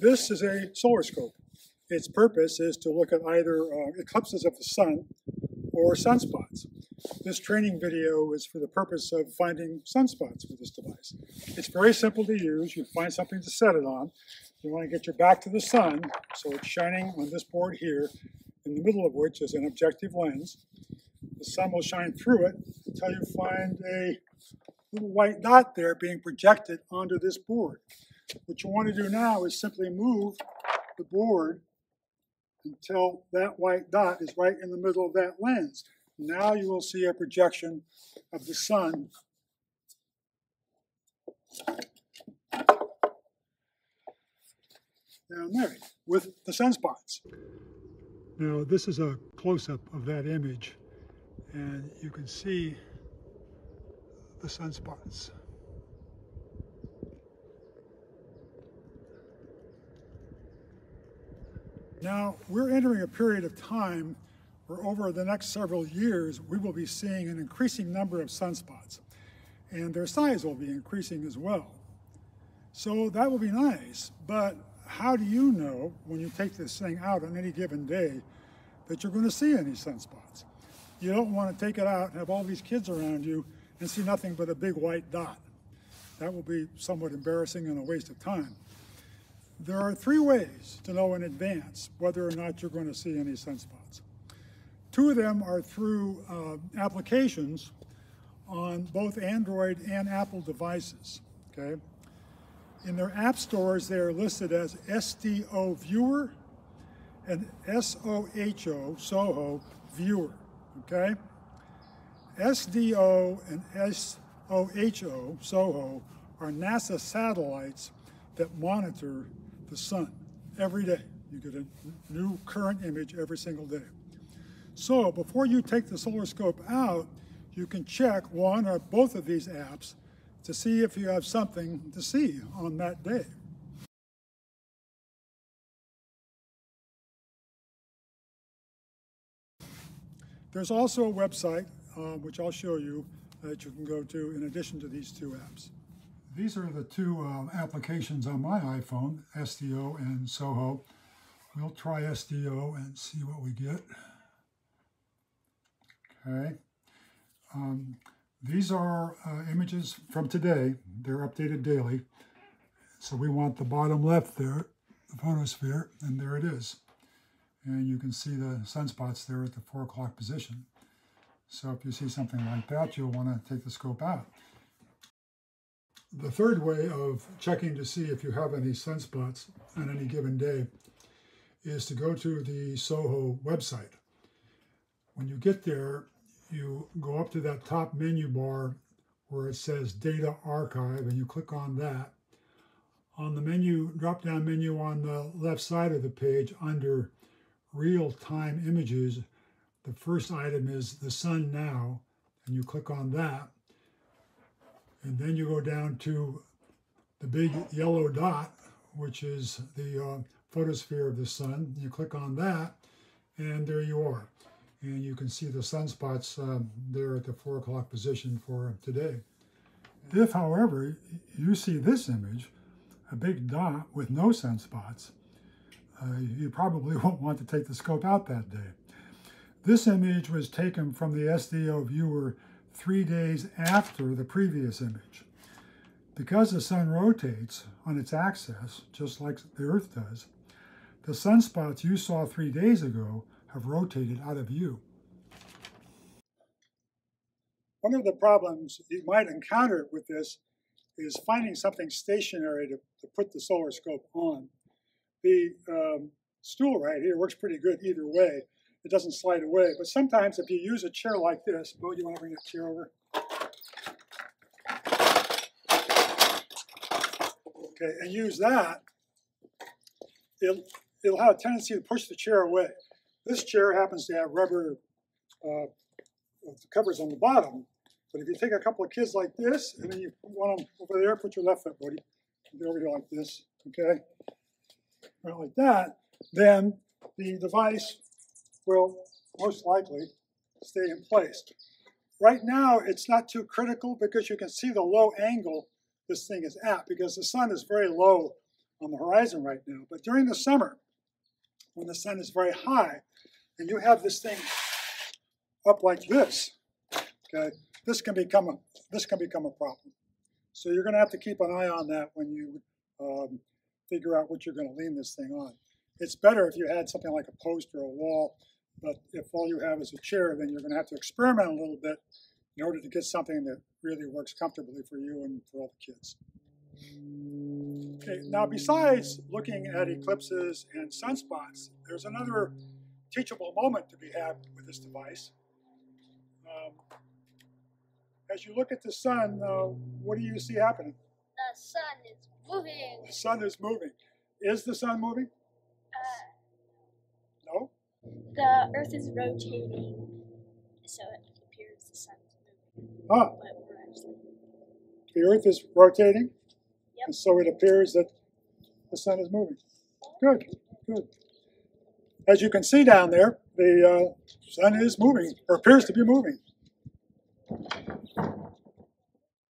This is a solar scope. Its purpose is to look at either uh, eclipses of the sun or sunspots. This training video is for the purpose of finding sunspots with this device. It's very simple to use. You find something to set it on. You want to get your back to the sun, so it's shining on this board here, in the middle of which is an objective lens. The sun will shine through it until you find a little white dot there being projected onto this board. What you want to do now is simply move the board until that white dot is right in the middle of that lens. Now you will see a projection of the sun down there with the sunspots. Now this is a close-up of that image and you can see the sunspots. Now, we're entering a period of time where over the next several years, we will be seeing an increasing number of sunspots, and their size will be increasing as well. So that will be nice, but how do you know when you take this thing out on any given day that you're going to see any sunspots? You don't want to take it out and have all these kids around you and see nothing but a big white dot. That will be somewhat embarrassing and a waste of time. There are three ways to know in advance whether or not you're going to see any sunspots. Two of them are through uh, applications on both Android and Apple devices, okay? In their app stores, they are listed as SDO Viewer and SOHO, Soho Viewer, okay? SDO and SOHO, SOHO, are NASA satellites that monitor the sun every day. You get a new current image every single day. So before you take the solar scope out, you can check one or both of these apps to see if you have something to see on that day. There's also a website, uh, which I'll show you, that you can go to in addition to these two apps. These are the two uh, applications on my iPhone, SDO and Soho. We'll try SDO and see what we get. Okay. Um, these are uh, images from today. They're updated daily. So we want the bottom left there, the photosphere, and there it is. And you can see the sunspots there at the 4 o'clock position. So if you see something like that, you'll want to take the scope out. The third way of checking to see if you have any sunspots on any given day is to go to the Soho website. When you get there, you go up to that top menu bar where it says Data Archive and you click on that. On the menu, drop-down menu on the left side of the page under Real-Time Images, the first item is The Sun Now, and you click on that. And then you go down to the big yellow dot, which is the uh, photosphere of the sun. You click on that, and there you are. And you can see the sunspots um, there at the 4 o'clock position for today. If, however, you see this image, a big dot with no sunspots, uh, you probably won't want to take the scope out that day. This image was taken from the SDO viewer three days after the previous image. Because the sun rotates on its axis, just like the Earth does, the sunspots you saw three days ago have rotated out of view. One of the problems you might encounter with this is finding something stationary to, to put the solar scope on. The um, stool right here works pretty good either way it doesn't slide away. But sometimes if you use a chair like this, Bo, you want to bring that chair over? Okay, and use that, it'll, it'll have a tendency to push the chair away. This chair happens to have rubber uh, covers on the bottom, but if you take a couple of kids like this, and then you put one over there, put your left foot, buddy, over here like this, okay? Right, like that, then the device will most likely stay in place. Right now, it's not too critical because you can see the low angle this thing is at because the sun is very low on the horizon right now. But during the summer, when the sun is very high, and you have this thing up like this, okay, this can become a this can become a problem. So you're going to have to keep an eye on that when you um, figure out what you're going to lean this thing on. It's better if you had something like a post or a wall, but if all you have is a chair, then you're going to have to experiment a little bit in order to get something that really works comfortably for you and for all the kids. Okay, now besides looking at eclipses and sunspots, there's another teachable moment to be had with this device. Um, as you look at the sun, uh, what do you see happening? The sun is moving. The sun is moving. Is the sun moving? Uh, No. The Earth is rotating, so it appears the sun's moving, Ah, but we're actually the Earth is rotating, Yep. and so it appears that the sun is moving. Good, good. As you can see down there, the uh, sun is moving, or appears to be moving.